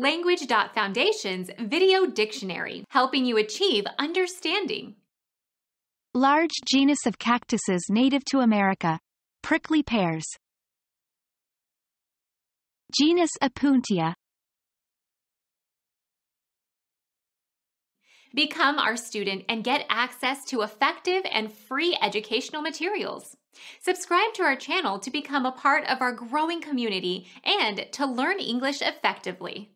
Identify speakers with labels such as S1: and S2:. S1: Language.Foundation's Video Dictionary, helping you achieve
S2: understanding.
S3: Large genus of cactuses native to America.
S4: Prickly pears. Genus Opuntia.
S5: Become our student and get access to effective and free educational materials. Subscribe to our channel to become a part of our growing community and to learn English effectively.